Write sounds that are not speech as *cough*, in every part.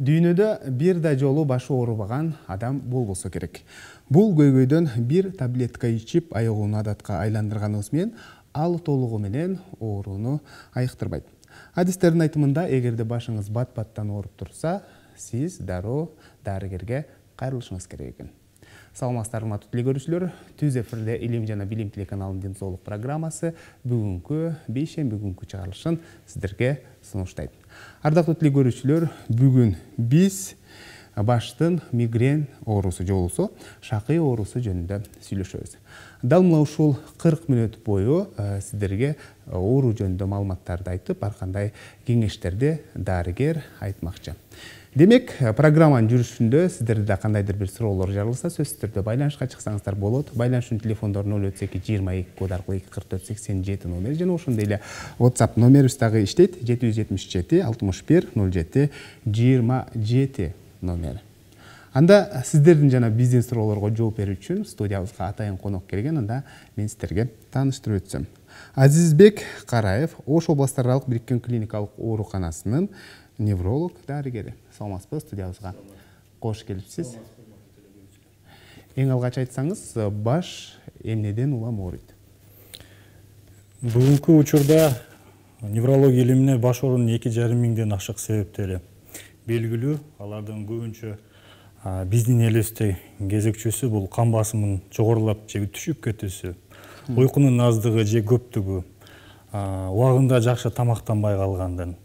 дүйнөдө бир да жолу башы оорубаган адам болбосо керек. Бул көйгөйдөн бир таблетка ичип айыгууну адатка айландырганыбыз менен ал толугу менен ооруну айыктырбайт. Адистердин айтымында эгерде башыңыз бат баттан ооруп турса сиз дароо дарыгерге кайрылышыңыз керек экен саламатсыздарбы теле көрүүчүлөр түз эфирде илим жана билим телеканалынын ден программасы бүгүнкү бейшемби күнкү чыгарылышын сиздерге сунуштайт. Ардактуу тиле көрүүчүлөр бүгүн биз баштын мигрен оорусу же болбосо шакый оорусу жөнүндө сүйлөшөбүз. Дал мына ушул кырк мүнөт бою сиздерге оору жөнүндө айтып ар кандай кеңештерди дарыгер айтмакчы. Демек программанын жүрүшүндө сиздерде да кандайдыр бир суроолор жаралса сөзсүз түрдө байланышка чыксаңыздар болот байланышчунун телефондору ноль отуз эки жыйырма эки код аркылуу эки кырк төрт сексен жети номери жана ошондой эле whatsapp номерибиз дагы иштейт. жети жүз жетимиш жети алтымыш бир ноль жети жыйырма жети номери анда сиздердин жана биздин суроолорго жооп берүү үчүн студиябызга атайын конок келген. Анда мен сиздерге тааныштырып өтсөм. Азизбек караев ош областаралык бириккен клиникалык ооруканасынын невролог дарыгери саламатсызбы студиябызга кош келипсиз эң алгач айтсаңыз баш эмнеден улам ооруйт бүгүнкү учурда неврология илимине баш оорунун эки жарым миңден ашык себептери белгилүү алардын көбүнчө биздин элибизде кезекчүсү бул кан басымын жогорулап же түшүп кетүүсү уйкунун аздыгы же көптүгү убагында жакшы тамактанбай калгандан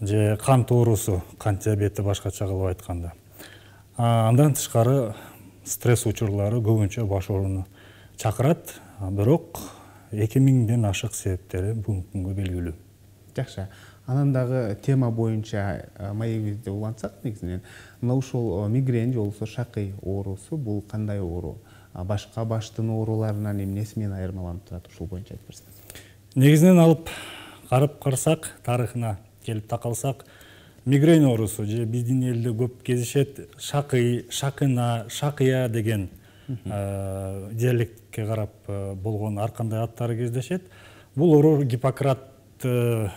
же кант оорусу кант диабети башкача кылып айтканда. Андан тышкары стресс учурлары көбүнчө баш ооруну чакырат. Бирок эки миңден ашык себептери бүгүнкү күнгө белгилүү. Жакшы. Анан дагы тема боюнча маегибизди улантсак негизинен мына ушул мигрень же болбосо шакый оорусу бул кандай оору? Башка баштын ооруларынан эмнеси менен айырмаланып турат ушул боюнча айтып берсеңиз? Негизинен алып карап карасак тарыхына келип такалсак мигрень оорусу же биздин элде көп кездешет шакый шакына шакыя деген диалектке карап болгон ар кандай аттары кездешет. Бул оору гиппократтын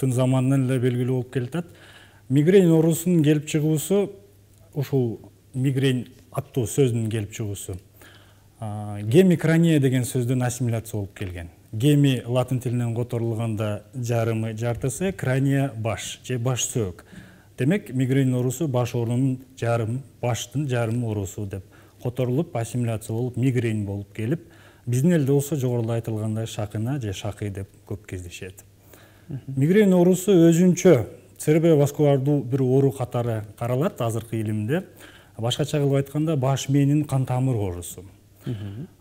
заманынан эле белгилүү болуп келатат. Мигрень оорусунун келип чыгуусу ушул мигрень аттуу сөздүн келип чыгуусу. Гемикрания деген сөздөн ассимиляция болуп келген. Геми латын тилинен которулганда жарымы жартысы крания баш же баш сөөк демек мигрень оорусу баш оорунун жарым баштын жарым оорусу деп которулуп ассимиляция болуп мигрень болуп келип биздин элде болсо жогоруда айтылгандай шакына же шакый деп көп кездешет мигрень оорусу өзүнчө цереброваскулардуу бир оору катары каралат азыркы илимде башкача кылып айтканда баш мээнин кан тамыр оорусу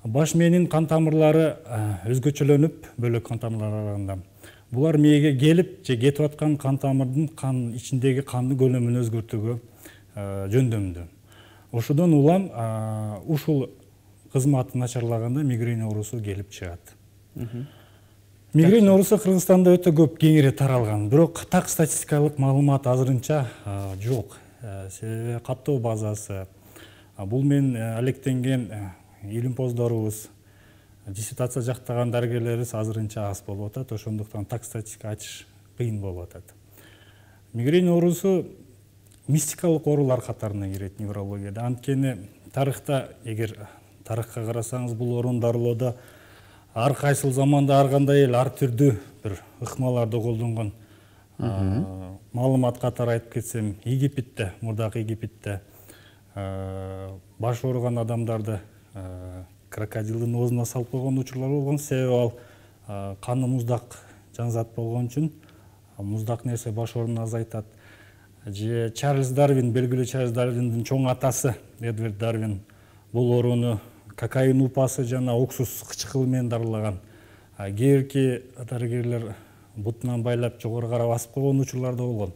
баш мээнин кан тамырлары өзгөчөлөнүп бөлөк кан тамырларга караганда булар мээге келип же кетип аткан кан тамырдын кан ичиндеги кандын көлөмүн өзгөртүүгө жөндөмдүү ошодон улам ушул кызматы начарлаганда мигрень оорусу келип чыгат. Мигрень оорусу кыргызстанда өтө көп кеңири таралган бирок так статистикалык маалымат азырынча жок. Себеби каттоо базасы. Бул менен алектенген илимпоздорубуз диссертация жактаган дарыгерлерибиз азырынча аз болуп атат. Ошондуктан так статистика айтыш кыйын болуп атат. Мигрень оорусу мистикалык оорулар катарына кирет неврологияда. Анткени тарыхта эгер тарыхка карасаңыз бул оорунун дарылоодо ар кайсыл заманда ар кандай эл ар түрдүү бир ыкмаларды колдонгон маалымат катары айтып кетсем египетте мурдакы египетте баш ооруган адамдарды крокодилдин оозуна салып койгон учурлар болгон. Себеби ал каны муздак жаңзат болгон үчүн муздак нерсе баш ооруну азайтат. Же чарльз дарвин белгилүү чарльз дарвиндин чоң атасы эдвард дарвин бул ооруну кокаин упасы жана уксус кычкылы менен дарылаган кээ бирки дарыгерлер бутунан байлап жогору карап асып койгон учурлар да болгон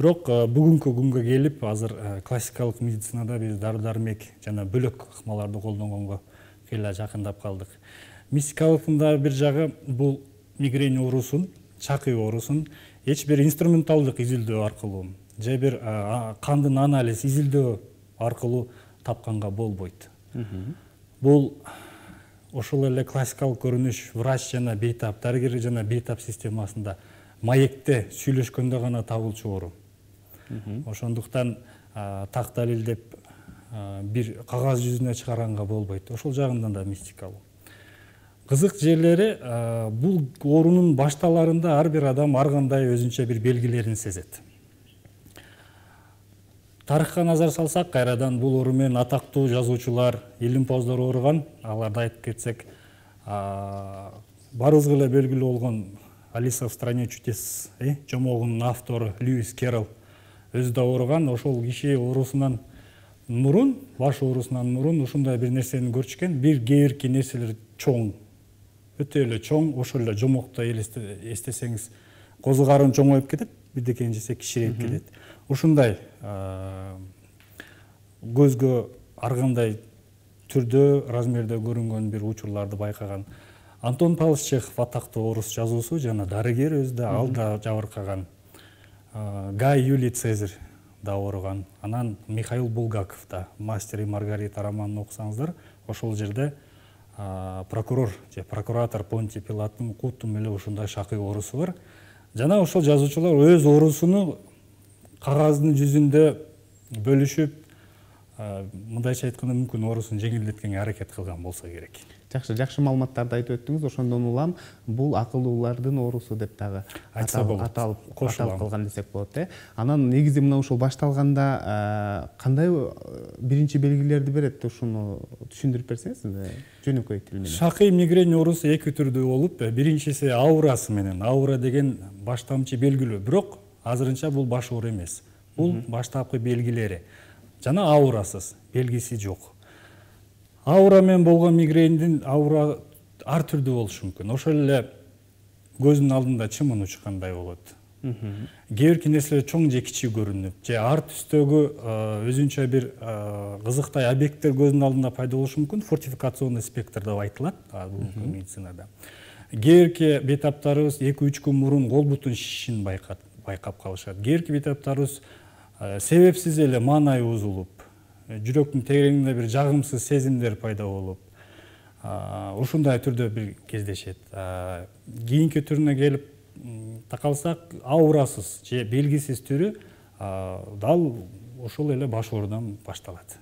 бирок бүгүнкү күнгө келип азыр классикалык медицинада биз дары дармек жана бөлөк ыкмаларды колдонгонго эле жакындап калдык. Мистикалыктын дагы бир жагы бул мигрень оорусун чакый оорусун эч бир инструменталдык изилдөө аркылуу же бир кандын анализ изилдөө аркылуу тапканга болбойт. Бул ошол эле классикалык көрүнүш врач жана бейтап дарыгер жана бейтап системасында маекте сүйлөшкөндө гана табылчу оору. Ошондуктан так далил деп бир кагаз жүзүнө чыгарганга болбойт. Ошол жагынан да мистикалуу кызык жерлери бул оорунун башталарында ар бир адам ар кандай өзүнчө бир белгилерин сезет. Тарыхка назар салсак кайрадан бул оору менен атактуу жазуучулар илимпоздор ооруган аларды айтып кетсек баарыбызга эле белгилүү болгон алиса в стране чудес э, жомогунун автору льюис керрол өзү да ооруган ошол киши оорусунан мурун баш оорусунан мурун ушундай бир нерсени көрчү бир кээ бирки нерселер чоң. Өтө эле чоң ошол эле жомоктой эстесеңиз козу карын чоңоюп кетет бирдекени жесек кичирейип кетет. Ушундай көзгө ар кандай түрдө размерде көрүнгөн бир учурларды байкаган антон павлович чехов атактуу орус жазуусу жана дарыгер өзү да ал да жабыркаган гай юлий цезарь да ооруган анан михаил булгаков да. Мастер и маргарита романын окусаңыздар ошол жерде прокурор же прокуратор понтий пилаттын кутум эле ушундай шакый оорусу бар. Жана ошол жазуучулар өз оорусуну кагаздын жүзүндө бөлүшүп мындайча айтканда мүмкүн оорусун жеңилдеткенге аракет кылган болсо керек жакшы жакшы маалыматтарды айтып өттүңүз ошондон улам бул акылдуулардын оорусу деп дагы айтса болот. аталып аталып калган десек болот э. Анан негизи мына ушул башталганда кандай биринчи белгилерди берет ушуну түшүндүрүп берсеңиз жөнөкөй тил менен шакый мигрень оорусу эки түрдүү болуп биринчиси аурасы менен. Аура деген баштамчы белгилүү. Бирок азырынча бул баш оору эмес. Бул баштапкы белгилери. Жана аурасыз белгиси жок. Аура менен болгон мигрендин аура ар түрдүү болушу мүмкүн ошол эле көздүн алдында чымын учкандай болот. Кээ бирки нерселер чоң же кичүү көрүнүп же ар түстөгү өзүнчө бир кызыктай объекттер көздүн алдында пайда болушу мүмкүн фортификационный спектр деп айтылат бүгүнкү медицинада. Кээ бирки бейтаптарыбыз эки үч күн мурун кол бутун шишишин байкап калышат. Кээ бирки бейтаптарыбыз себепсиз эле маанайы бузулуп жүрөктүн тегерегинде бир жагымсыз сезимдер пайда болуп ушундай түрдө бир кездешет кийинки түрүнө келип такалсак аурасыз же белгисиз түрү дал ошол эле баш оорудан башталат.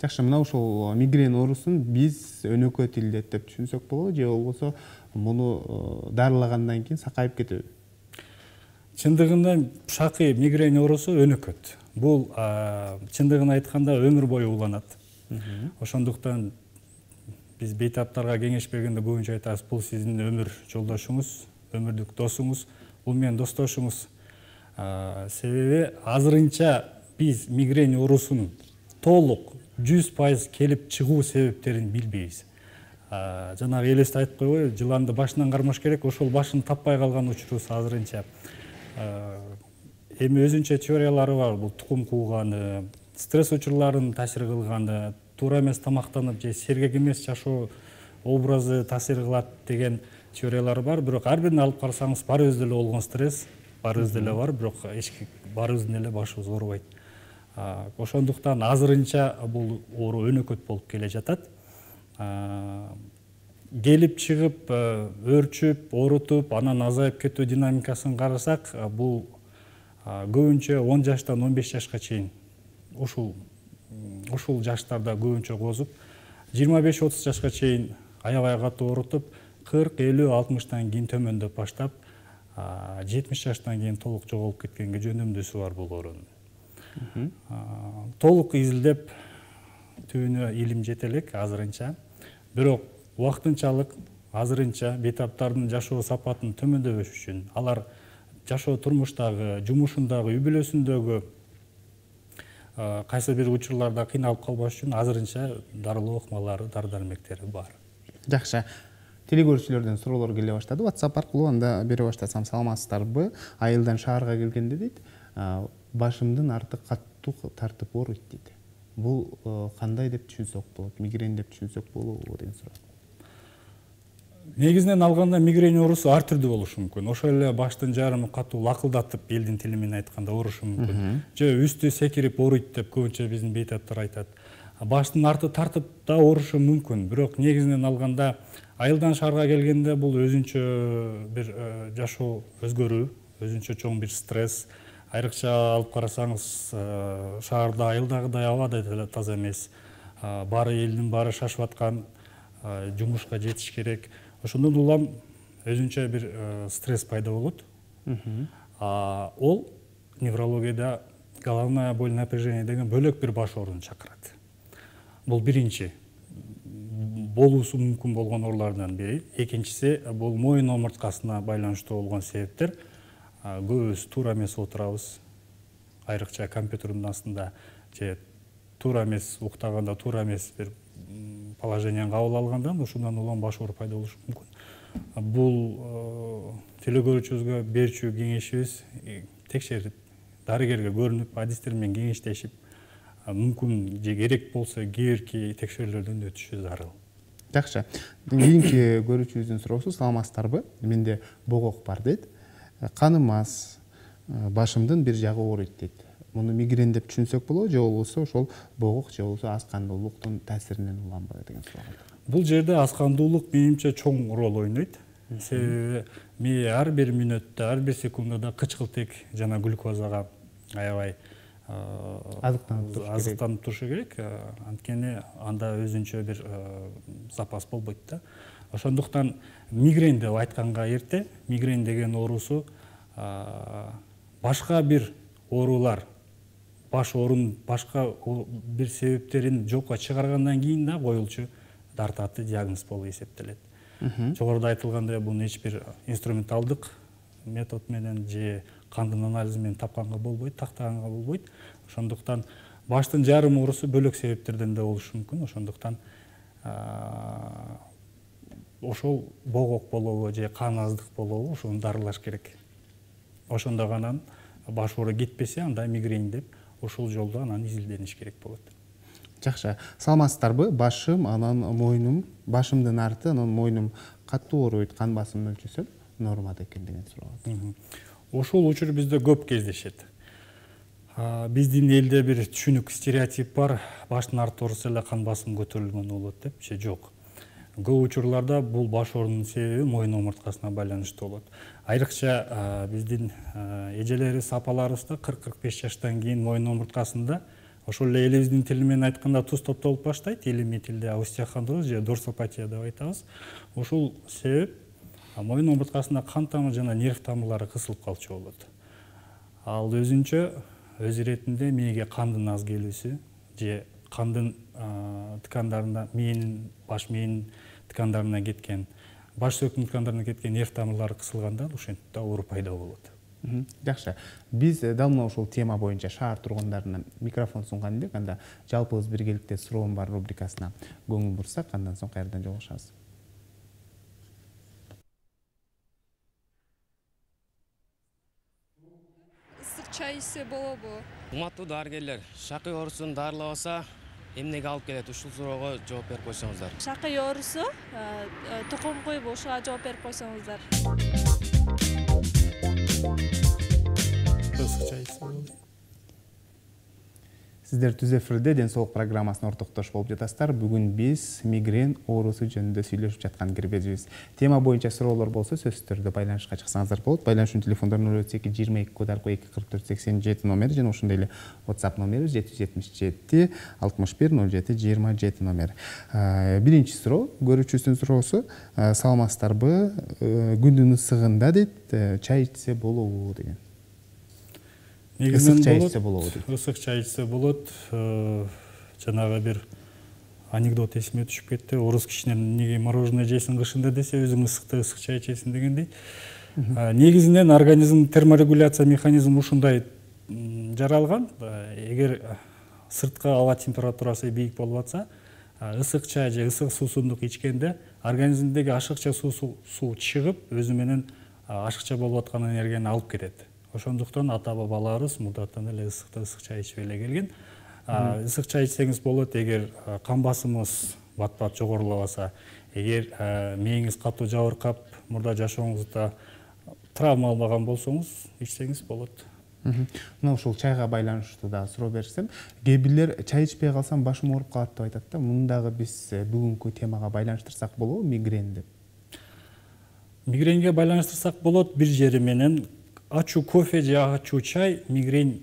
Жакшы мына ушул мигрень оорусун биз өнөкөй тилде деп түшүнсөк болобу же болбосо муну дарылагандан кийин сакайып кетеби чындыгында шакый мигрень оорусу өнөкөт. Бул чындыгын айтканда өмүр бою уланат ошондуктан биз бейтаптарга кеңеш бергенде көбүнчө айтабыз бул сиздин өмүр жолдошуңуз өмүрдүк досуңуз бул менен достошуңуз себеби азырынча биз мигрень оорусунун толук жүз пайыз келип чыгуу себептерин билбейбиз жанагы элесте айтып койбойбу жыланды башынан кармаш керек ошол башын таппай калган учурубуз азырынча эми өзүнчө теориялары бар бул тукум кууганы стресс учурларын таасир кылганы туура эмес тамактанып же сергек эмес жашоо образы таасир кылат деген теориялар бар. Бирок ар бирин алып карасаңыз баарыбызда эле болгон стресс баарыбызда эле бар бирок эч баарыбыздын эле башыбыз оорубайт ошондуктан азырынча бул оору өнөкөт болуп келе жатат. Келип чыгып өөрчүп оорутуп анан азайып кетүү динамикасын карасак бул көбүнчө он жаштан он беш жашка чейин ушул ушул жаштарда көбүнчө козуп жыйырма беш отуз жашка чейин аябай катуу оорутуп кырк элүү алтымыштан кийин төмөндөп баштап жетимиш жаштан кийин толук жоголуп кеткенге жөндөмдүүсү бар бул оорунун толук изилдеп түбүнө илим жете элек азырынча. Бирок убактынчалык азырынча бейтаптардын жашоо сапатын төмөндөбөш үчүн алар жашоо турмуштагы жумушундагы үй бүлөсүндөгү кайсы бир учурларда кыйналып калбаш үчүн азырынча дарылоо ыкмалары дары дармектери бар. Жакшы. Теле көрүүчүлөрдөн суроолор келе баштады. Whatsapp аркылуу анда бере баштасам саламатсыздарбы? Айылдан шаарга келгенде дейт башымдын арты катуу тартып ооруйт дейт. Бул кандай деп түшүнсөк болот? Мигрень деп түшүнсөк болобу деген суроо. Негизинен алганда мигрень оорусу ар түрдүү болушу мүмкүн ошол эле баштын жарымы катуу лакылдатып элдин тили менен айтканда оорушу мүмкүн же үстү секирип ооруйт деп көбүнчө биздин бейтаптар айтат. Баштын арты тартып да оорушу мүмкүн бирок негизинен алганда айылдан шаарга келгенде бул өзүнчө бир жашоо өзгөрүү өзүнчө чоң бир стресс. Айрыкча алып карасаңыз шаарда айылдагыдай аба да таза эмес. Баары элдин баары шашып аткан жумушка жетиш керек ошондон улам өзүнчө бир стресс пайда болот. Ол неврологияда головная боль напряжение деген бөлөк бир баш ооруну чакырат. Бул биринчи. Болуусу мүмкүн болгон оорулардан бири экинчиси бул моюн омурткасына байланыштуу болгон себептер. Көбүбүз туура эмес отурабыз. Айрыкча компьютердин астында же туура эмес уктаганда туура эмес бир положенияны кабыл алганда ушундан улам баш оору пайда болушу мүмкүн бул теле көрүүчүбүзгө берчү кеңешибиз текшерип дарыгерге көрүнүп адистер менен кеңештешип мүмкүн же керек болсо кээ текшерүүлөрдөн өтүшү зарыл. Жакшы кийинки көрүүчүбүздүн суроосу саламатсыздарбы? Менде богок бар дейт каным аз башымдын бир жагы ооруйт дейт муну мигрен деп түшүнсөк болобу же болбосо ошол богок же болбосо аз кандуулуктун таасиринен уламбы деген суроо бул жерде аз кандуулук менимче чоң роль ойнойт. Себеби мээ ар бир мүнөттө ар бир секундада кычкылтек жана глюкозага аябай азыктанып турушу керек. анткени анда өзүнчө бир запас болбойт да. Ошондуктан мигрен деп айтканга эрте мигрен деген оорусу башка бир оорулар баш оорунун башка бир себептерин жокко чыгаргандан кийин да коюлчу дарттуу диагноз болуп эсептелет. Жогоруда айтылгандай буну эч бир инструменталдык метод менен же кандын анализи менен тапканга болбойт тактаганга болбойт. Ошондуктан баштын жарым оорусу бөлөк себептерден да болушу мүмкүн. Ошондуктан ошол богок болобу же кан аздык болобу ошону дарылаш керек. Ошондо гана баш оору кетпесе анда мигрень деп ошол жолдо анан изилдениш керек болот жакшы саламатсыздарбы башым анан мойнум башымдын арты анан мойнум катуу ооруйт кан басымын өлчөсөм нормада экен деген суроо ушул учур бизде көп кездешет. Биздин элде бир түшүнүк стереотип бар. Баштын арты ооруса эле кан басым көтөрүлгөн болот депчи жок. Көп учурларда бул баш оорунун себеби мойын омурткасына байланыштуу болот. Айрыкча биздин эжелерибиз апаларыбызда кырк кырк беш жаштан кийин мойын омурткасында ошол эле элибиздин тили менен айтканда туз топтолуп баштайт. Илимий тилде остеохондроз же дорсопатия деп айтабыз. Ушул себеп мойын омурткасында кан тамыр жана нерв тамырлары кысылып калчу болот. Ал өзүнчө өз иретинде мээге кандын аз келүүсү же кандын ткандарына мээнин баш мээнин ткандарына кеткен баш сөөктүн ткандарына кеткен нерв тамырлары кысылганда ошентип да оору пайда болот жакшы биз дал мына ушул тема боюнча шаар тургундарына микрофон сунган элек анда жалпыбыз биргеликте суроом бар рубрикасына көңүл бурсак андан соң кайрадан жолугушабыз ысык чай ичсе болобу. Урматтуу дарыгерлер шакый оорусун дарылабаса эмнеге алып келет? Ушул суроого жооп берип койсоңуздар. Шакый оорусу э, э, тукум куйбу ушуга жооп берип койсоңуздар ысык чай ичсе болот сиздер түз эфирде ден соолук программасына ортоктош болуп жатасыздар бүгүн биз мигрен оорусу жөнүндө сүйлөшүп жаткан киргизебиз тема боюнча суроолор болсо сөзсүз түрдө байланышка чыксаңыздар болот байланышуунун телефондору ноль отуз эки жыйырма эки код аркылуу эки кырк төрт сексен жети номери жана ошондой эле whatsapp номери жети жүз жетимиш жети алтымыш бир ноль жети жыйырма жети номер. Биринчи суроо көрүүчүбүздүн суроосу саламатсыздарбы? Күндүн ысыгында дейт чай ичсе болобу деген. Ысык чай ичсе болобу дейт. Ысык чай ичсе болот. Э, жанагы бир анекдот эсиме түшүп кетти. Орус кишинен эмнеге мороженое жейсиң кышында десе өзүң ысыкта ысык чай ичесиң дегендей. Негизинен организм терморегуляция механизми ушундай жаралган. Эгер сырткы аба температурасы бийик болуп атса ысык чай же ысык суусундук ичкенде организмдеги ашыкча суу чыгып өзү менен ашыкча болуп аткан энергияны алып кетет ошондуктан ата бабаларыбыз мурдатан эле ысыкта ысык чай ичип эле келген. Ысык чай ичсеңиз болот эгер кан басымыңыз бат бат жогорулабаса эгер мээңиз катуу жабыркап мурда жашооңузда травма албаган болсоңуз ичсеңиз болот. Мына ушул чайга байланыштуу дагы суроо берсем. Кээ бирлер чай ичпей калсам башым ооруп калат деп айтат да муну дагы биз э, бүгүнкү темага байланыштырсак болобу? Мигрен деп. Мигренге байланыштырсак болот бир жери менен ачуу кофе же ачуу чай мигрень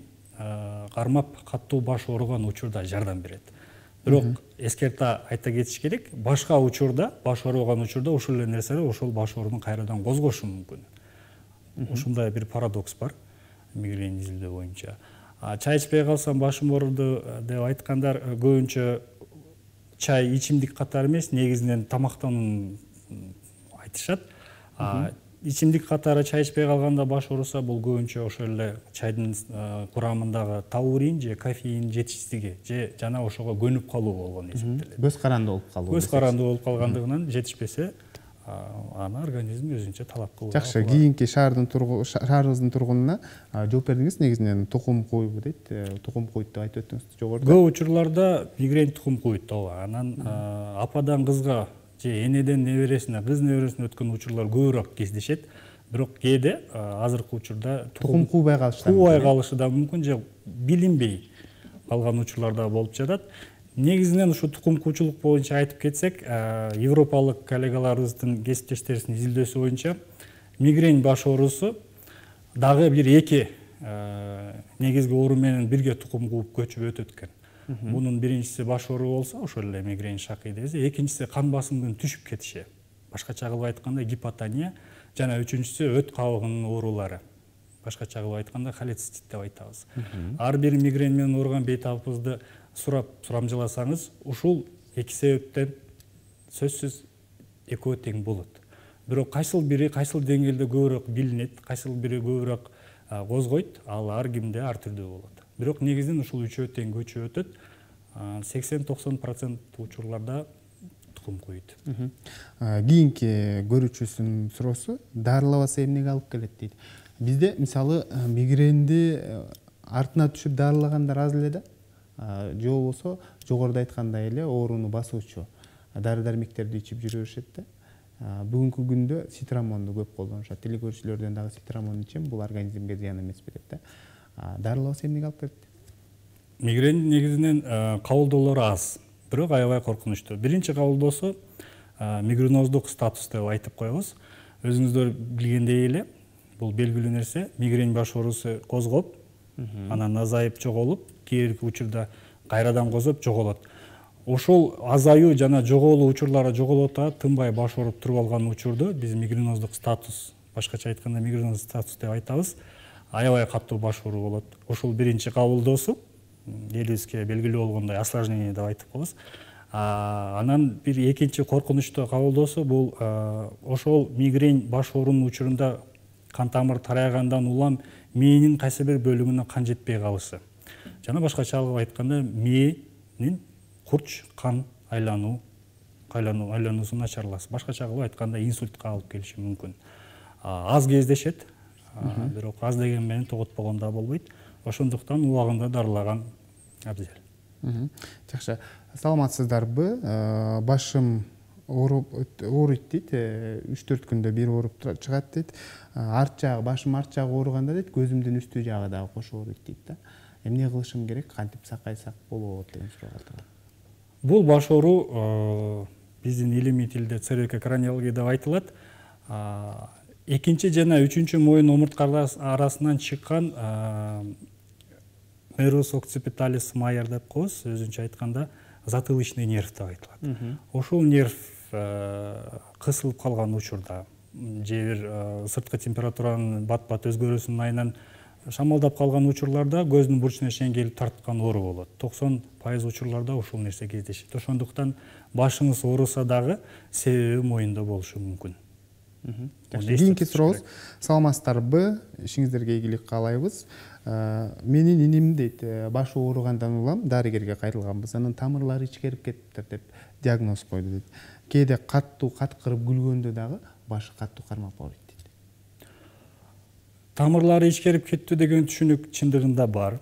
кармап катуу баш ооруган учурда жардам берет. Бирок эскерте айта кетиш керек башка учурда баш ооруган учурда ушул эле нерселер ошол баш ооруну кайрадан козгошу мүмкүн. Ушундай бир парадокс бар мигрень изилдөө боюнча. Чай ичпей калсам башым ооруду деп айткандар көбүнчө чай ичимдик катары эмес негизинен тамактанууну айтышат. Ичимдик катары чай ичпей калганда баш ооруса бул көбүнчө ошол эле чайдын курамындагы таурин же кофеин жетишсиздиги же жана ошого көнүп калуу болгон эсептелет көз карандуу болуп калуу көз карандуу болуп калгандыгынан жетишпесе аны организм өзүнчө талап кылуу жакшы кийинки шаардын шаарыбыздын тургунуна жооп бердиңиз негизинен тукум куйбу дейт тукум куйт деп айтып өттүңүз жогоруда көп учурларда мигрень тукум куйт ооба анан ападан кызга же энеден небересине кыз небересине өткөн учурлар көбүрөөк кездешет. Бирок кээде азыркы учурда тукум куубай калышы куубай калышы да мүмкүн же билинбей калган учурлар да болуп жатат. Негизинен ушу тукум куучулук боюнча айтып кетсек европалык коллегаларыбыздын кесиптештерибиздин изилдөөсү боюнча мигрень баш оорусу дагы бир эки негизги оору менен бирге тукум кууп көчүп өтөт экен. Мунун биринчиси баш оору болсо ошол эле мигрень шакый десе экинчиси кан басымдын түшүп кетиши. Башкача кылып айтканда гипотония жана үчүнчүсү өт кабыгынын оорулары. Башкача кылып айтканда холецистит деп айтабыз. Ар бир мигрень менен ооруган бейтабыбызды сурап сурамжыласаңыз ушул эки себептен сөзсүз экөө тең болот. Бирок кайсыл бири кайсыл деңгээлде көбүрөөк билинет кайсыл бири көбүрөөк козгойт ал ар кимде ар түрдүү болот. Бирок негизинен ушул үчөө тең көчүп өтөт сексен токсон процент учурларда тукум куйт кийинки көрүүчүбүздүн суроосу дарылабаса эмнеге алып келет дейт. Бизде мисалы мигренди артына түшүп дарылагандар аз эле да. Же болбосо жогоруда айткандай эле ооруну басуучу дары дармектерди ичип жүрө беришет да бүгүнкү күндө ситрамонду көп колдонушат. Тили көрүүчүлөрдөн дагы ситрамон ичем бул организмге зыян эмеспи деп да. Дарылабаса эмнеге алып келет мигрень негизинен кабылдоолору аз. Бирок аябай коркунучтуу. Биринчи кабылдоосу мигреноздук статус деп айтып коебуз. Өзүңүздөр билгендей эле бул белгилүү нерсе мигрень баш оорусу козгоп анан азайып жоголуп кийинки учурда кайрадан козоп жоголот. Ошол азаюу жана жоголуу учурлары жоголуп атат тынбай баш ооруп туруп алган учурду биз мигреноздук статус башкача айтканда мигреноздук статус деп айтабыз аябай катуу баш оору болот. Ушул биринчи кабылдоосу элибизге белгилүү болгондой осложнение деп айтып коебуз. Анан бир экинчи коркунучтуу кабылдоосу бул ошол мигрень баш оорунун учурунда кан тамыр тарайгандан улам мээнин кайсы бир бөлүгүнө кан жетпей калышы. Жана башкача кылып айтканда мээнин курч кан айлануу айлануусу начарлашы башкача кылып айтканда инсультка алып келиши мүмкүн. Аз кездешет бирок аз деген менен тоготпогон да болбойт. Ошондуктан убагында дарылаган абзел. Жакшы. Саламатсыздарбы? Башым ооруйт дейт. Э, үч төрт күндө бир ооруп чыгат дейт. Арт жагы башым арт жагы ооруганда дейт көзүмдүн үстү жагы дагы кошо ооруйт дейт да. Эмне кылышым керек? Кантип сакайсак болот деген суроо калтырган бул баш оору биздин илимий тилде цервикокраниалгия деп айтылат экинчи жана үчүнчү моюн омурткалар арасынан чыккан мерус окципиталис майер деп коебуз. Өзүнчө айтканда затылычный нерв деп айтылат. Ушул нерв кысылып калган учурда же бир сырткы температуранын бат бат өзгөрүүсүнүн айынан шамалдап калган учурларда көздүн бурчуна чейин келип тарткан оору болот. Токсон пайыз учурларда ушул нерсе кездешет. Ошондуктан башыңыз ооруса дагы себеби моюнда болушу мүмкүн. Кийинки сурообуз саламатсыздарбы ишиңиздерге ийгилик каалайбыз. Менин иним дейт э, башы ооругандан улам дарыгерге кайрылганбыз. Анан тамырлары ичкерип кетиптир деп диагноз койду дейт. Кээде катуу каткырып күлгөндө дагы башы катуу кармап ооруйт тамырлары ичкерип кеттүү деген түшүнүк чындыгында бар.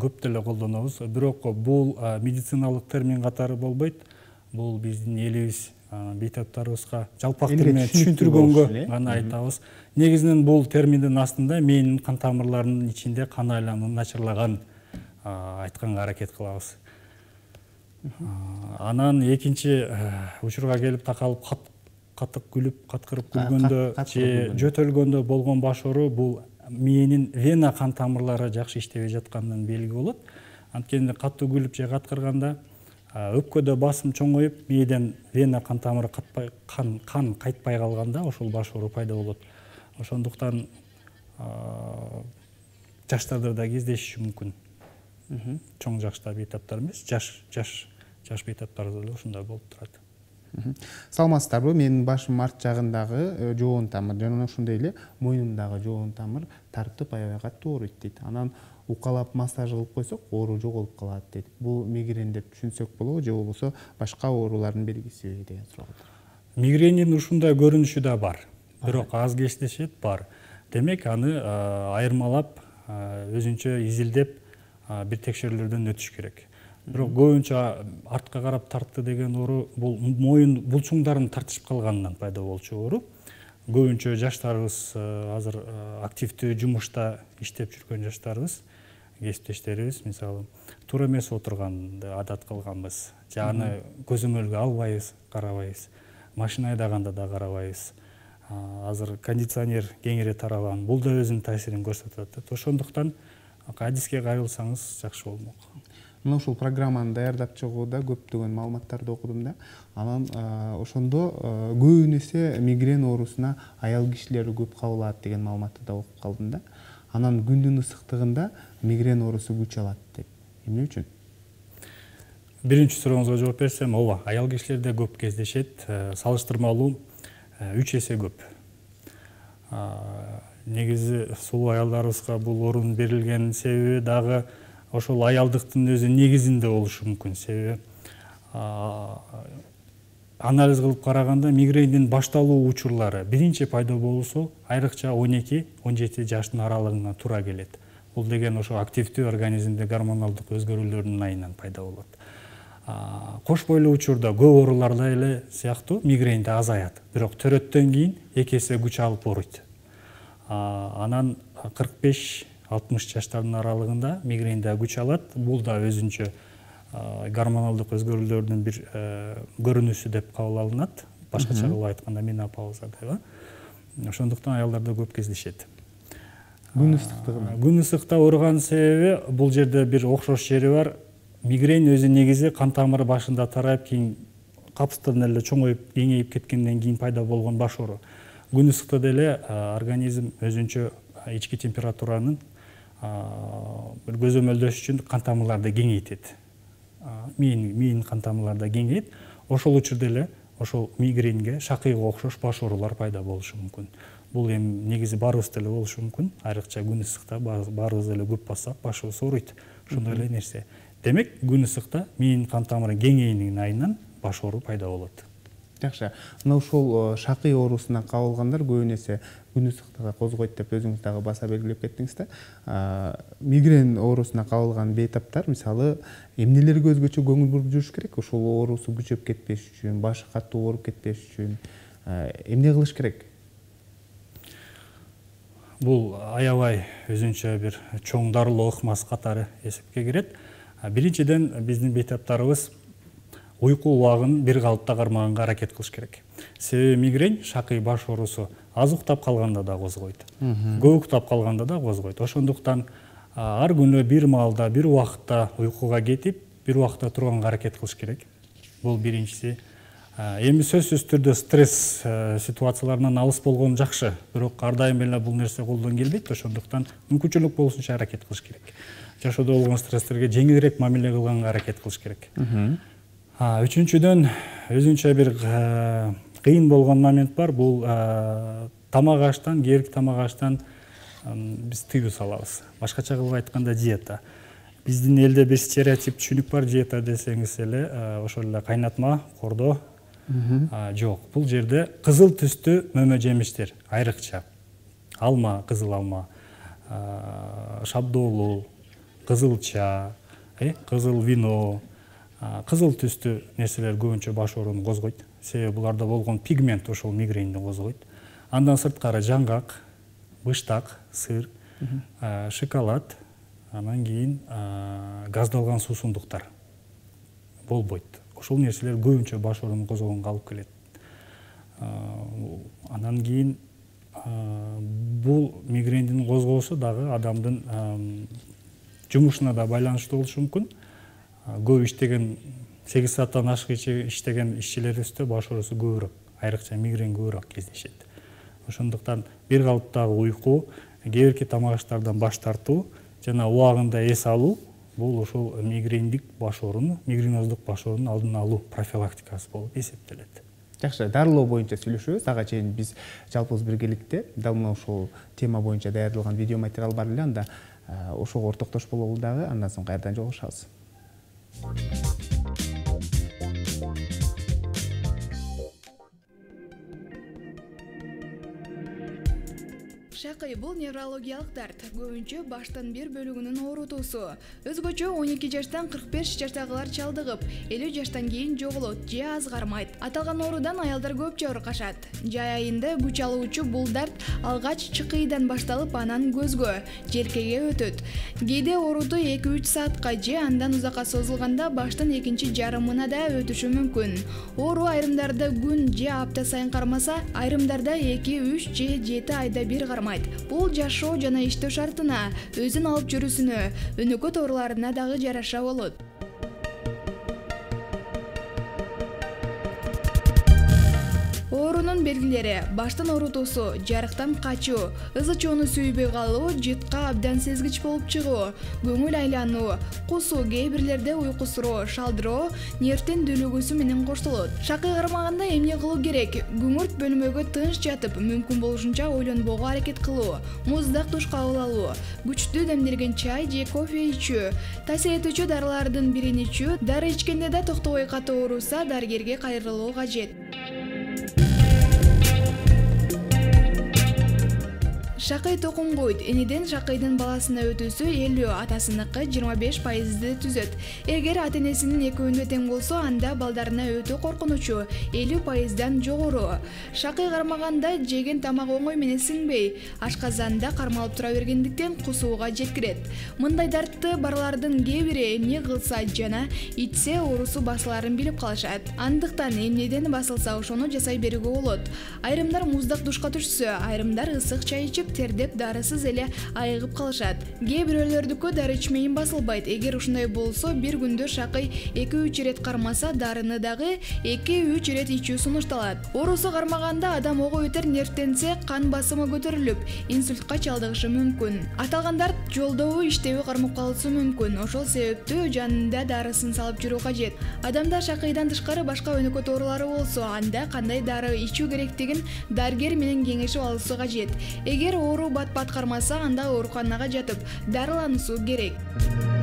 Көп деле колдонобуз. Бирок бул медициналык термин катары болбойт. Бул биздин элибиз бейтаптарыбызга жалпак тил менен түшүндүргөнгө гана айтабыз. Негизинен бул терминдин астында мээнин кан тамырларынын ичинде кан айлануу начарлаган айтканга аракет кылабыз. Анан экинчи учурга келип такалып катык күлүп каткырып күлгөндө же жөтөлгөндө болгон баш оору бул мээнин вена кан тамырлары жакшы иштебей жатканынан белги болот. Анткени катуу күлүп же каткырганда өпкөдө басым чоңоюп мээден вена кан тамыры катпай кан кан кайтпай калганда ошол баш оору пайда болот. Ошондуктан жаштарда да кездешиши мүмкүн. Чоң жаштагы бейтаптар эмес жаш жаш жаш бейтаптарда деле ушундай болуп турат. Саламатсыздарбы менин башымдын арт жагындагы жоон тамыр жана ошондой эле мойнумдагы жоон тамыр тартып аябай катуу ооруйт дейт. Анан укалап массаж кылып койсок оору жоголуп калат дейт. Бул мигрень деп түшүнсөк болобу же болбосо башка оорулардын белгисиби деген суроо мигрендин ушундай көрүнүшү да бар. Бирок аз кездешет бар. Демек аны айырмалап өзүнчө изилдеп бир текшерүүлөрдөн өтүш керек. Бирок көбүнчө артка карап тартты деген оору бул моюн булчуңдарын тартышып калганынан пайда болчу оору. Көбүнчө жаштарыбыз азыр активдүү жумушта иштеп жүргөн жаштарыбыз кесиптештерибиз мисалы туура эмес отурганды адат кылганбыз. Же аны көзөмөлгө албайбыз карабайбыз. Машина айдаганда да карабайбыз. Азыр кондиционер кеңири тараган бул да өзүнүн таасирин көрсөтүп атат ошондуктан адиске кайрылсаңыз жакшы болмок. Мына ушул программаны даярдап чыгууда көптөгөн маалыматтарды окудум да. Анан ошондо көбүн эсе мигрень оорусуна аял кишилер көп кабылат деген маалыматты да окуп калдым да. Анан күндүн ысыктыгында мигрень оорусу күч алат деп. Эмне үчүн? Биринчи сурооңузга жооп берсем ооба аял кишилерде көп кездешет салыштырмалуу үч эсе көп. Негизи сулуу аялдарыбызга бул орун берилгенин себеби дагы ошол аялдыктын өзү негизинде болушу мүмкүн себеби. Анализ кылып караганда мигрендин башталуу учурлары биринчи пайда болуусу айрыкча он эки он жети жаштын аралыгына туура келет бул деген ошо активдүү организмде гормоналдык өзгөрүүлөрдүн айынан пайда болот. Кош бойлуу учурда көп ооруларда эле сыяктуу мигрень да азаят. Бирок төрөттөн кийин эки эсе күч алып ооруйт анан кырк беш алтымыш жаштардын аралыгында мигрень да күч алат. Бул да өзүнчө гормоналдык өзгөрүүлөрдүн бир көрүнүшү деп кабыл алынат. Башкача кылып айтканда менопауза дейбы ошондуктан аялдарда көп кездешет. Күн ысыктыгы күн ысыкта ооруганын себеби бул жерде бир окшош жери бар. Мигрень өзү негизи кан тамыры башында тарайып кийин капыстан эле чоңоюп кеңейип кеткенден кийин пайда болгон баш оору. Күн ысыкта деле организм өзүнчө ички температуранын бір көзөмөлдөш үчүн кан тамырларды кеңейтет. Мээнин кан тамырлары да кеңейет ошол учурда эле ошол мигреньге шакыйга окшош баш оорулар пайда болушу мүмкүн. Бул эми негизи баарыбызда эле болушу мүмкүн. Айрыкча күн ысыкта баарыбыз эле көп бассак башыбыз ооруйт ошондой эле нерсе. Демек күн ысыкта мээнин кан тамыры кеңейгенин айынан баш оору пайда болот. Жакшы. Мына ушул шакый оорусуна кабылгандар көбүн эсе күн ысыктыгы козгойт деп өзүңүз дагы баса белгилеп кеттиңиз да. Мигрень оорусуна кабылган бейтаптар мисалы эмнелерге өзгөчө көңүл буруп жүрүш керек? Ушул оорусу күчөп кетпеш үчүн башы катуу ооруп кетпеш үчүн эмне кылыш керек бул аябай өзүнчө бир чоң дарылоо ыкмасы катары эсепке кирет биринчиден биздин бейтаптарыбыз уйку убагын бир калыпта кармаганга аракет кылыш керек. Себеби мигрень шакый баш оорусу аз уктап калганда да козгойт көп уктап калганда да козгойт ошондуктан ар күнү бир маалда бир убакытта уйкуга кетип бир убакта турганга аракет кылыш керек. Бул биринчиси эми сөзсүз түрдө стресс ситуацияларынан алыс болгон жакшы. Бирок ар дайым эле бул нерсе колдон келбейт ошондуктан мүмкүнчүлүк болушунча аракет кылыш керек. Жашоодо болгон стресстерге жеңилирээк мамиле кылганга аракет кылыш керек. Үчүнчүдөн өзүнчө бир кыйын болгон момент бар. Бул тамак аштан кээ тамак аштан биз тыюу салабыз. Башкача кылып айтканда диета. Биздин элде бир стереотип түшүнүк бар. Диета десеңиз эле ошол эле кайнатма кордо жок. Бул жерде кызыл түстүү мөмө жемиштер айрыкча. Алма кызыл алма. Шабдоолу кызылча кызыл вино. Кызыл түстүү нерселер көбүнчө баш ооруну козгойт. Себеби буларда болгон пигмент ошол мигреньди козгойт. Андан сырткары жаңгак быштак сыр шоколад анан кийин газдалган суусундуктар болбойт ошол нерселер көбүнчө баш ооруну козгогонго алып келет. Анан кийин бул мигрендин козгоосу дагы адамдын жумушуна да байланыштуу болушу мүмкүн. Көп иштеген сегиз сааттан ашык иштеген ишчилерибизде баш оорусу көбүрөөк айрыкча мигрень көбүрөөк кездешет. Ошондуктан бир калыптагы уйку кээ бирки тамак аштардан баш тартуу жана убагында эс алуу бул ушул мигрендик баш ооруну мигреноздук баш оорунун алдын алуу профилактикасы болуп эсептелет. Жакшы дарылоо боюнча сүйлөшөбүз. Ага чейин биз жалпыбыз биргеликте мына ушул тема боюнча даярдалган видео материал бар эле анда ошого ортоктош болобуз дагы. Андан соң кайрадан жолугушабыз. Шакый бул неврологиялык дарт. Көбүнчө баштын бир бөлүгүнүн оорутуусу. Өзгөчө он эки жаштан кырк беш жаштагылар чалдыгып элүү жаштан кийин жоголот же аз кармайт аталган оорудан аялдар көп жабыркашат жай айында күч алуучу бул дарт алгач чыкыйдан башталып анан көзгө желкеге өтөт. Кээде оорутуу эки үч саатка же андан узакка созулганда баштын экинчи жарымына да өтүшү мүмкүн. Оору айрымдарда күн же апта сайын кармаса айрымдарда эки үч же жети айда бир кармайт бул жашоо жана иштөө шартына өзүн алып жүрүүсүнө өнөкөт ооруларына дагы жараша болот оорунун белгилери баштын оорутуусу жарыктан качуу ызы чоону сүйбөй калуу жытка абдан сезгич болуп чыгуу көңүл айлануу кусуу кээ бирлерде уйкусуроо шалдыроо нервтин дүлүгүүсү менен коштолот. Шакый кармаганда эмне кылуу керек? Күңүрт бөлмөгө тынч жатып мүмкүн болушунча ойлонбоого аракет кылуу муздак душ кабыл алуу күчтүү демделген чай же кофе ичүү таасир этүүчү дарылардын бирин ичүү дары ичкенде да токтобой катуу ооруса дарыгерге кайрылуу кажет шакый токумгуйт энеден шакыйдын баласына өтүүсү элүү атасыныкы жыйырма беш пайызды түзөт. Эгер ата энесинин экөөүндө тең болсо анда балдарына өтүү коркунучу. Элүү пайыздан жогору. Шакый кармаганда жеген тамак оңой менен сиңбей. Ашказанда кармалып тура бергендиктен кусууга жеткирет. Мындай дартты барлардын кээ бири эмне кылса жана ичсе оорусу басыларын билип калышат. Андыктан эмнеден басылса ошону жасай берүүгө болот. Айрымдар муздак душка түшсө айрымдар ысык чай ичип тердеп дарысыз эле айыгып калышат. Кээ бирөөлөрдүкү дары ичмейин басылбайт. Эгер ушундай болсо бир күндө шакый эки үч ирет кармаса дарыны дагы эки үч ирет ичүү сунушталат. Оорусу кармаганда адам ого бетер нервтенсе кан басымы көтөрүлүп инсультка чалдыгышы мүмкүн. Аталган дарт жолдобу иштебей кармап калышы мүмкүн. Ошол себептүү жанында дарысын салып жүрүү кажет. Адамда шакыйдан тышкары башка өнөкөт оорулары болсо анда кандай дары ичүү керектигин дарыгер менен кеңешип алуусу кажет. Эгер оору бат бат кармаса анда ооруканага жатып дарылануусу керек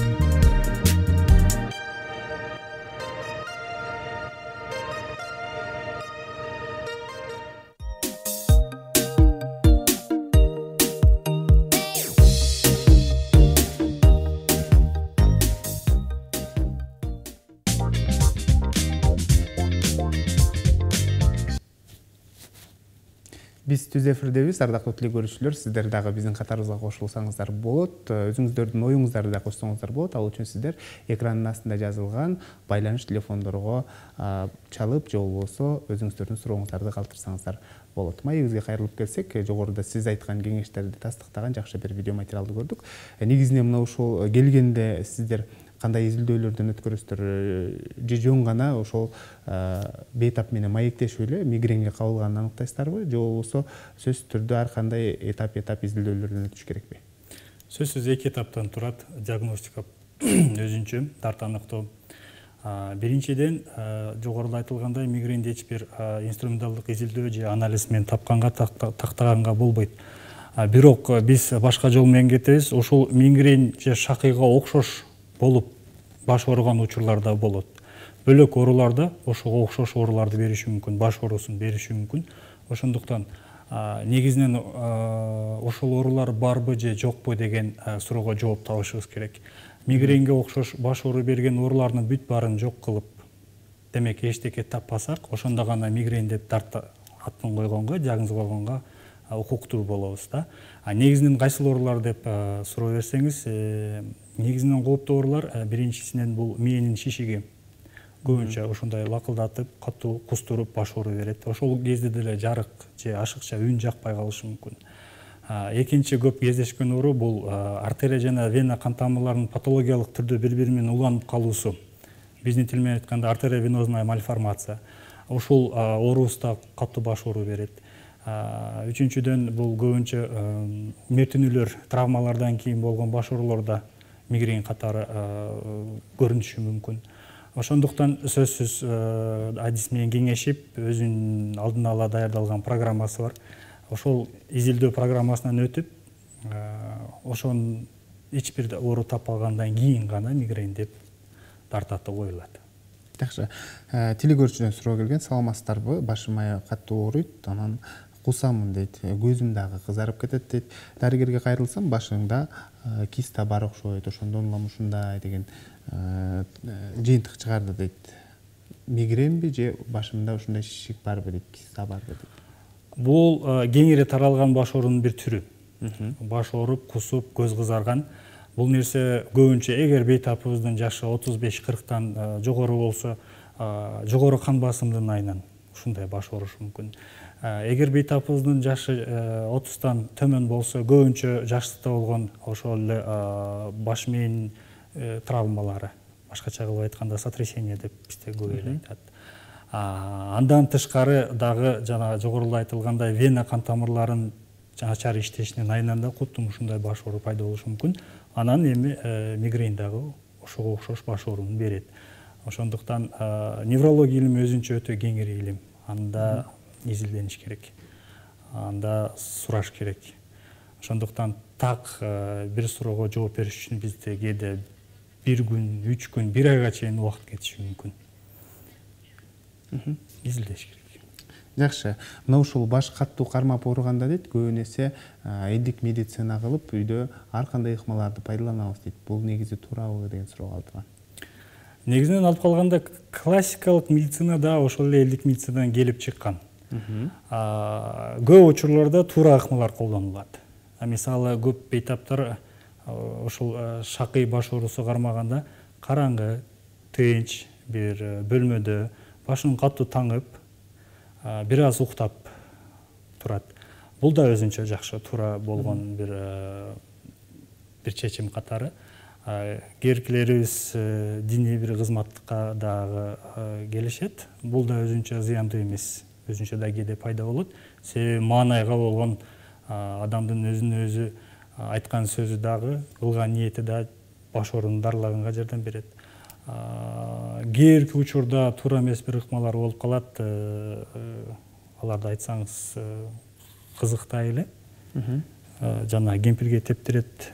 түз эфирдебиз ардактуу телекөрүүчүлөр сиздер дагы биздин катарыбызга кошулсаңыздар болот. Өзүңүздөрдүн оюңуздарды да кошсоңуздар болот. Ал үчүн сиздер экрандын астында жазылган байланыш телефондорго чалып же болбосо өзүңүздөрдүн сурооңуздарды калтырсаңыздар болот. Маегибизге кайрылып келсек жогоруда сиз айткан кеңештерди тастыктаган жакшы бир видео материалды көрдүк негизинен мына ушул келгенде сиздер кандай изилдөөлөрдөн өткөрөсүздөр же жөн гана ошол бейтап менен маектешип эле мигренге кабылганын аныктайсыздарбы же болбосо сөзсүз түрдө ар кандай этап этап изилдөөлөрдөн өтүш керекпи? Сөзсүз эки этаптан турат диагностика *coughs* өзүнчө дарт аныктоо биринчиден жогоруда айтылгандай мигренди эч бир инструменталдык изилдөө же анализ менен тапканга тактаганга болбойт. Бирок биз башка жол менен кетебиз ушул мигрень же шакыйга окшош болуп баш ооруган учурлар да болот. Бөлөк ооруларда ошого окшош ооруларды бериши мүмкүн баш оорусун бериши мүмкүн. Ошондуктан негизинен ошол оорулар барбы же жокпу деген суроого жооп табышыбыз керек. Мигренге окшош баш оору берген оорулардын бүт баарын жок кылып демек эчтеке таппасак ошондо гана мигрень деп дарт атын койгонго диагноз койгонго укуктуу болобуз да. Негизинен кайсыл оорулар деп суроо берсеңиз негизинен кооптуу оорулар биринчисинен бул мээнин шишиги көбүнчө ушундай лакылдатып катуу кустуруп баш оору берет ошол кезде деле жарык же ашыкча үн жакпай калышы мүмкүн экинчи көп кездешкен оору бул артерия жана вена кан тамырларынын патологиялык түрдө бири бири менен уланып калуусу. Биздин тил менен айтканда артериовенозная мальформация. Ушул оорубузда катуу баш оору берет. Үчүнчүдөн бул көбүнчө мертүнүүлөр травмалардан кийин болгон баш оорулордо мигрень катары көрүнүшү мүмкүн ошондуктан сөзсүз адис менен кеңешип өзүнүн алдын ала даярдалган программасы бар. Ошол изилдөө программасынан өтүп ошонун эч бир оору таппагандан кийин гана мигрень деп дартаты коюлат жакшы теле көрүүчүдөн суроо келген саламатсыздарбы башым аябай катуу ооруйт анан кусамын дейт. Көзүм дагы кызарып кетет дейт. Дарыгерге кайрылсам башыңда киста бар окшойт ошондон улам ушундай деген жыйынтык чыгарды дейт. Мигренби же башымда ушундай шишик барбы дейт киста барбы дейт бул кеңири таралган баш оорунун бир түрү. Баш ооруп кусуп көз кызарган. Бул нерсе көбүнчө эгер бейтапыбыздын жашы отуз беш кырктан жогору болсо жогору кан басымдын айынан ушундай баш оорушу мүмкүн эгер бейтапыбыздын жашы отуздан төмөн болсо көбүнчө жаштыкта болгон ошол эле баш мээни травмалары. Башкача кылып айтканда сотрясение деп бизде көп эле айтат. Андан тышкары дагы жана жогоруда айтылгандай вена кан тамырларынын начар иштешинин айынан да куттум ушундай баш оору пайда болушу мүмкүн. Анан эми мигрень дагы ошого окшош баш ооруну берет. Ошондуктан неврология илими өзүнчө өтө кеңири илим. Анда изилдениш керек. Анда сураш керек. Ошондуктан так бир суроого жооп бериш үчүн бизде кээде бир күн үч күн бир айга чейин убакыт кетиши мүмкүн. Изилдеш керек. Жакшы. Мына ушул баш катуу кармап ооруганда дейт көбүн эсе элдик медицина кылып үйдө ар кандай ыкмаларды пайдаланабыз дейт. Бул негизи туурабы деген суроо калтырган негизинен алып калганда классикалык медицина да ошол эле элдик медицинадан келип чыккан көп учурларда туура ыкмалар колдонулат. Мисалы көп бейтаптар ушул шакый баш оорусу кармаганда караңгы тынч бир бөлмөдө башын катуу таңып бир аз уктап турат. Бул да өзүнчө жакшы туура болгон бир бир чечим катары. Керкилерибиз диний бир кызматка дагы келишет. Бул да өзүнчө зыяндуу эмес өзүнчө да кээде пайда болот себеби маанайга болгон адамдын өзүнө өзү айткан сөзү дагы кылган ниети да баш оорунун дарылаганга жардам берет кээ бирки учурда туура эмес бир ыкмалар болуп калат аларды айтсаңыз кызыктай эле. Жана кемпирге тептирет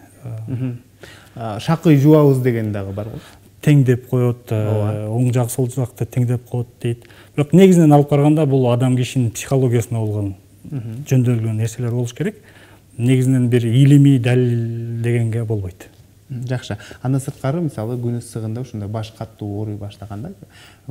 шакый жуабыз деген дагы бар го теңдеп коет оң жак сол жакты теңдеп коет дейт. Бирок негизинен алып караганда бул адам кишинин психологиясына болгон жөндөөлгөн нерселер болуш керек. Негизинен бир илимий далилдегенге болбойт. Жакшы. Андан сырткары мисалы күн ысыгында ушундай баш катуу ооруй баштаганда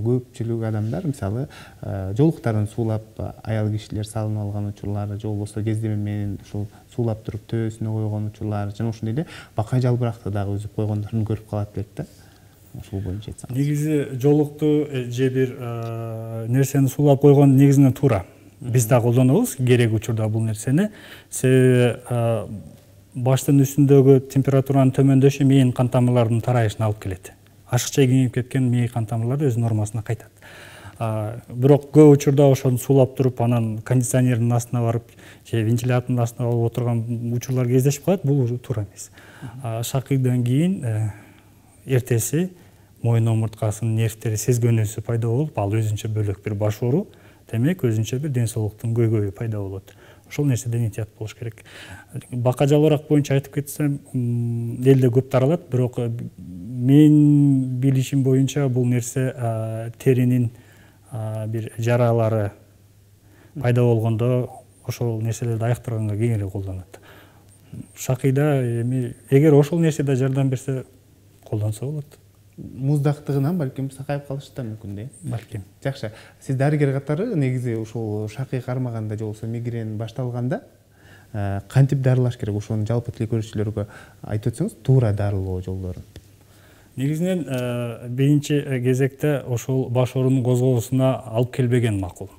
көпчүлүк адамдар мисалы жоолуктарын суулап аял кишилер салынып алган учурлары же болбосо кездеме менен ушул суулап туруп төбөсүнө койгон учурлары жана ошондой эле бакай жалбыракты дагы үзүп койгондорун көрүп калат элек да. Ушул боюнча айтсаңыз. Негизи жоолукту же бир нерсени суулап койгон негизинен туура. Биз да колдонобуз керек учурда бул нерсени. Себеби баштын үстүндөгү температуранын төмөндөшү мээнин кан тамырларынын тарайышына алып келет. Ашыкча кеңейип кеткен мээ кан тамырлары өз нормасына кайтат. Бирок көп учурда ошону суулап туруп анан кондиционердин астына барып же вентилятордун астына барып отурган учурлар кездешип калат бул туура эмес. Шакыйдан кийин эртеси моюн омурткасынын нервтери сезгөнүүсү пайда болуп ал өзүнчө бөлөк бир баш оору демек өзүнчө бир ден соолуктун көйгөйү пайда болот ошол нерседен этият болуш керек. Бака жалбырак боюнча айтып кетсем элде көп таралат бирок менин билишим боюнча бул нерсе теринин бир жаралары пайда болгондо ошол нерселерди айыктырганга кеңири колдонулат шакыйда эми эгер ошол нерсе да жардам берсе колдонсо болот муздактыгынан балким сакайып калышы да мүмкүн да балким. Жакшы. Сиз дарыгер катары негизи ушул шакый кармаганда же болбосо мигрень башталганда кантип дарылаш керек ошону жалпы теле көрүүчүлөргө айтып өтсөңүз туура дарылоо жолдорун. Негизинен э, биринчи кезекте ошол баш оорунун козголуусуна алып келбеген макул.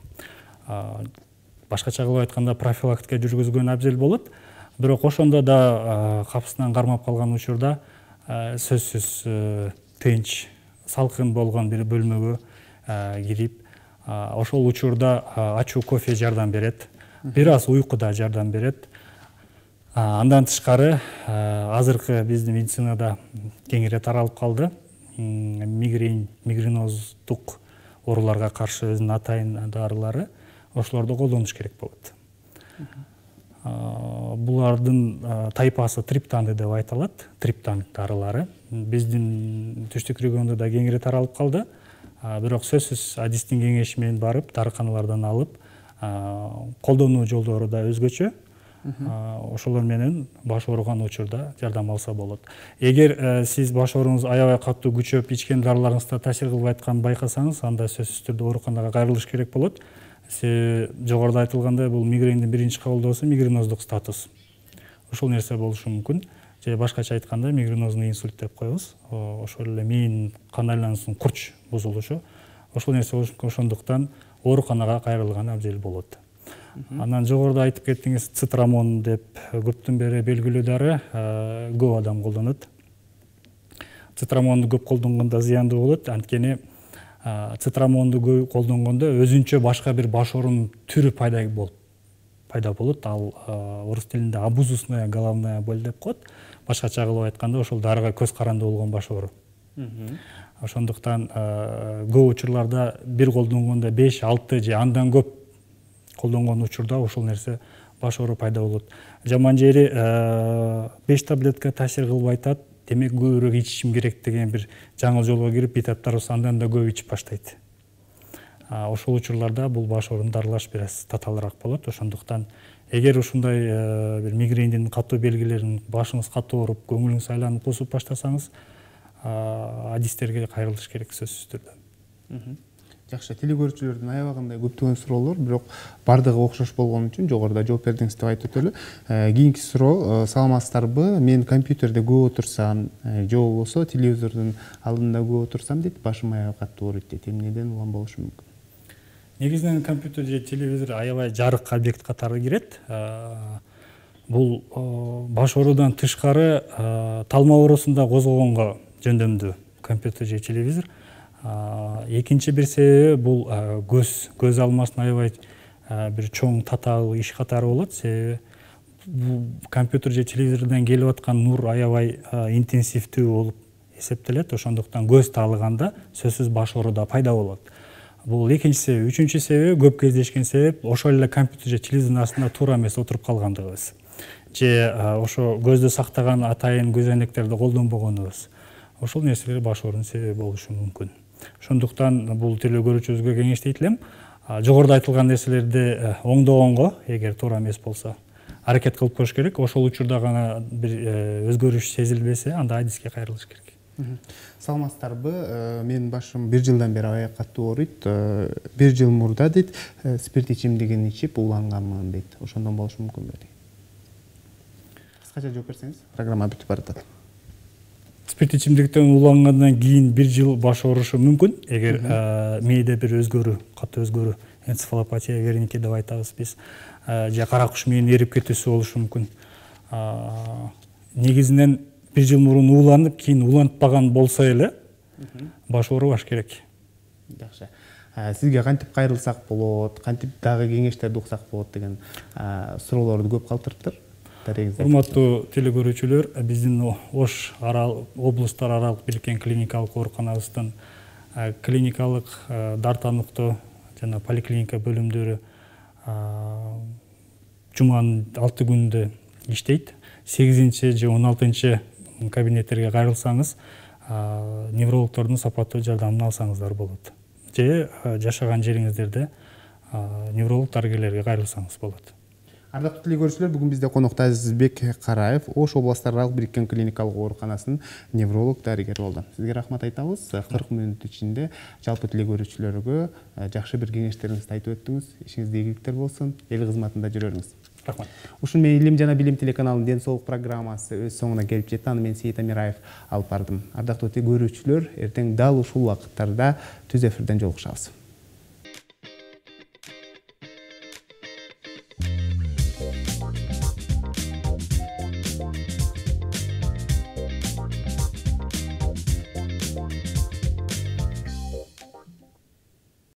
Башкача кылып айтканда профилактика жүргүзгөн абзел болот. Бирок ошондо да капысынан кармап калган учурда сөзсүз тынч салкын болгон бир бөлмөгө кирип ошол учурда ачуу кофе жардам берет бир аз уйку да жардам берет. Андан тышкары азыркы биздин медицинада кеңири таралып калды. Мигрень мигреноздук ооруларга каршы өзүнүн атайын дарылары ошолорду колдонуш керек болот. Булардын тайпасы триптанды деп айтылат триптан дарылары. Биздин түштүк региондо да кеңири таралып калды. Бирок сөзсүз адистин кеңеши менен барып дарыканалардан алып колдонуу жолдору да өзгөчө. Ошолор менен баш ооруган учурда жардам алса болот. Эгер э, сиз баш ооруңуз аябай катуу күчөп ичкен дарыларыңызда таасир кылбай атканын байкасаңыз анда сөзсүз түрдө ооруканага кайрылыш керек болот себеби жогоруда айтылгандай бул мигрендин биринчи кабылдоосу мигреноздук статус. Ошол нерсе болушу мүмкүн. Же башкача айтканда мигренозный инсульт деп коебуз ошол эле мээни кан айлануусунун курч бузулушу. Ошол нерсе болушу мүмкүн ошондуктан ооруканага кайрылган абзел болот. Анан жогоруда айтып кеттиңиз цитрамон деп көптөн бери белгилүү дары көп адам колдонот. Цитрамонду көп колдонгондо зыяндуу болот. Анткени цитрамонду көп колдонгондо өзүнчө башка бир баш оорунун түрү пайда болуп пайда болот. Ал орус тилинде абузусная головная боль деп коет. Башкача кылып айтканда ошол дарыга көз каранды болгон баш оору ошондуктан көп учурларда бир колдонгондо беш алты же андан көп колдонгон учурда ошол нерсе баш оору пайда болот. Жаман жери беш таблетка таасир кылбай атат демек көбүрөөк ичишим керек деген бир жаңы жолго кирип бейтаптарыбыз андан да көп ичип баштайт ошол учурларда бул баш оорунун дарылаш бир аз татаалыраак болот ошондуктан эгер ушундай бир мигрендин катуу белгилерин башыңыз катуу ооруп көңүлүңүз айланып кусуп баштасаңыз адистерге кайрылыш керек сөзсүз түрдө жакшы теле көрүүчүлөрдүн аябагында көптөгөн суроолор бирок баардыгы окшош болгон үчүн жогоруда жооп бердиңиз деп айтып өтөлү э, кийинки суроо э, саламатсыздарбы мен компьютерде көп отурсам э, же болбосо телевизордун алдында көп отурсам дейт башым аябай катуу ооруйт дейт эмнеден улам болушу мүмкүн. Негизинен компьютер же телевизор аябай жарык объект катары кирет. Бул баш оорудан тышкары талма оорусун да козгогонго жөндөмдүү компьютер же телевизор экинчи бир себеби бул көз көз алмасын аябай бир чоң татаал иш катары болот себеби компьютер же телевизордон келип аткан нур аябай интенсивдүү болуп эсептелет ошондуктан көз таалыганда сөзсүз баш оору да пайда болот бул экинчи себеп. Үчүнчү себеби көп кездешкен себеп ошол эле компьютер же телевизордун астында туура эмес отуруп калгандыгыбыз. Же ошо көздү сактаган атайын көзөйнектерди колдонбогонубуз ошол нерселер баш оорунун себеби болушу мүмкүн. Ошондуктан бул теле көрүүчүбүзгө кеңештейт элем жогоруда айтылган нерселерди э, оңдогонго эгер туура эмес болсо аракет кылып көрүш керек. Ошол учурда гана бир э, өзгөрүш сезилбесе анда адиске кайрылыш керек. Саламатсыздарбы? Э, менин башым бир жылдан бери аябай катуу ооруйт бир жыл мурда дейт. Спирт ичимдигин ичип ууланганмын дейт. Ошондон болушу мүмкүнбү кыскача жооп берсеңиз программа бүтүп баратат спирт ичимдиктен уулангандан кийин бир жыл баш оорушу мүмкүн. Эгер мээде бир өзгөрүү катуу өзгөрүү энцефалопатия верники деп айтабыз биз же кара куш мээни эрип кетүүсү болушу мүмкүн. Негизинен бир жыл мурун ууланып кийин уулантпаган болсо эле баш оорубаш керек. Жакшы. Сизге кантип кайрылсак болот кантип дагы кеңештерди уксак болот деген суроолорду көп калтырыптыр? Урматтуу теле көрүүчүлөр биздин ош облустар аралык бириккен клиникалык ооруканабыздын клиникалык дар тануктоо жана поликлиника бөлүмдөрү жуманын алты күнүндө иштейт. Сегизинчи же он алтынчы кабинеттерге кайрылсаңыз неврологдордун сапаттуу жардамын алсаңыздар болот. Же жашаган жериңиздерде невролог дарыгерлерге кайрылсаңыз болот. Ардактуу теле көрүүчүлөр бүгүн бизде конокто азизбек караев ош областар аралык бириккен клиникалык ооруканасынын невролог дарыгери болду. Сизге рахмат айтабыз. Кырк мүнөт ичинде жалпы теле көрүүчүлөргө жакшы бир кеңештериңизди айтып өттүңүз. Ишиңизде ийгиликтер болсун. Эл кызматында жүрө бериңиз рахмат. Ушуну менен илим жана билим телеканалынын ден соолук программасы өз соңуна келип жетти аны мен сейит амираев алып бардым. Ардактуу көрүүчүлөр эртең дал ушул убакыттарда түз эфирден жолугушабыз.